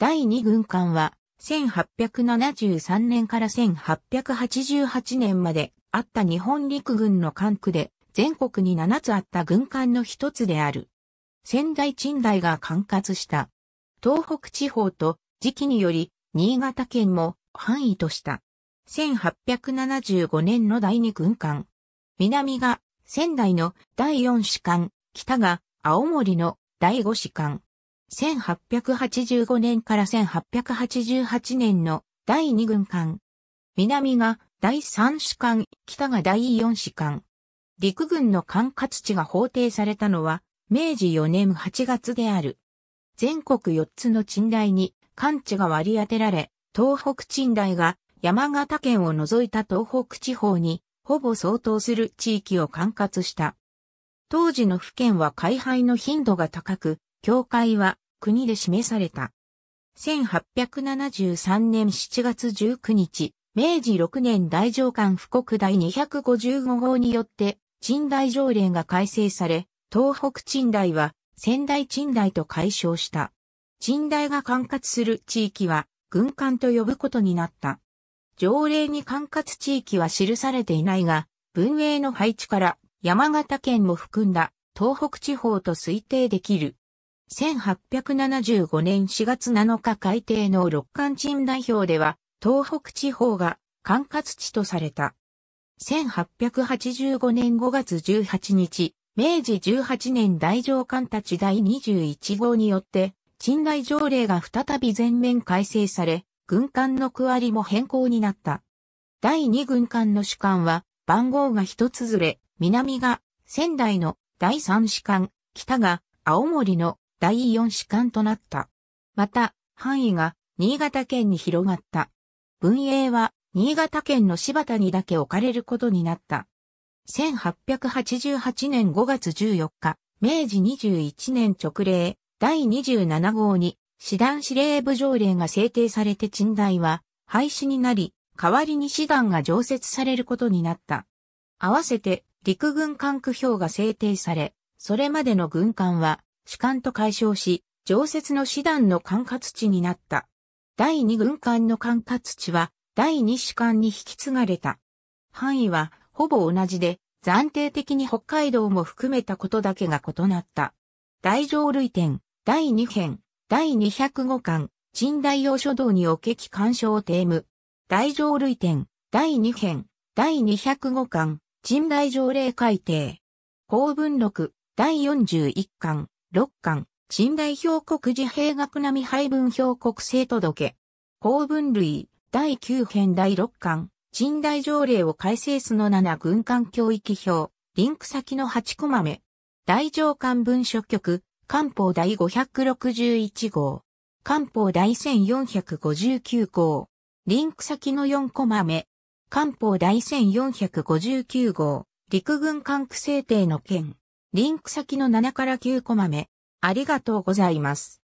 第2軍艦は1873年から1888年まであった日本陸軍の艦区で全国に7つあった軍艦の一つである。仙台鎮台が管轄した東北地方と時期により新潟県も範囲とした。1875年の第二軍艦。南が仙台の第四士艦、北が青森の第五士艦。1885年から1888年の第二軍艦。南が第三士艦、北が第四士艦。陸軍の管轄地が法定されたのは明治4年8月である。全国4つの鎮台に艦地が割り当てられ、東北鎮台が山形県を除いた東北地方にほぼ相当する地域を管轄した。当時の府県は開廃の頻度が高く、教会は国で示された。1873年7月19日、明治6年大上官布告第255号によって鎮台条例が改正され、東北鎮台は仙台鎮台と解消した。鎮台が管轄する地域は軍艦と呼ぶことになった。条例に管轄地域は記されていないが、文営の配置から山形県も含んだ東北地方と推定できる。1875年4月7日改定の六艦鎮代表では、東北地方が管轄地とされた。1885年5月18日、明治18年大上官たち第21号によって、鎮内条例が再び全面改正され、軍艦の区割りも変更になった。第2軍艦の主艦は、番号が一つずれ、南が仙台の第3士艦、北が青森の第4士艦となった。また、範囲が新潟県に広がった。文営は新潟県の柴田にだけ置かれることになった。1888年5月14日、明治21年直令、第27号に、師団司令部条例が制定されて鎮台は廃止になり、代わりに師団が常設されることになった。合わせて陸軍管区表が制定され、それまでの軍艦は士官と解消し、常設の師団の管轄地になった。第二軍艦の管轄地は第二士官に引き継がれた。範囲はほぼ同じで、暫定的に北海道も含めたことだけが異なった。大乗類点、第2編、第205巻、陳大洋書道におけき干渉テーム。大乗類点、第2編、第205巻、陳大条例改定。公文録、第41巻、6巻、陳大表国自兵学並配分表国制届。公文類、第9編第6巻、近代条例を改正すの7軍艦教育表、リンク先の8コマ目。大上官文書局、官報第561号。官報第1459号。リンク先の4コマ目。官報第1459号。陸軍管区制定の件。リンク先の7から9コマ目。ありがとうございます。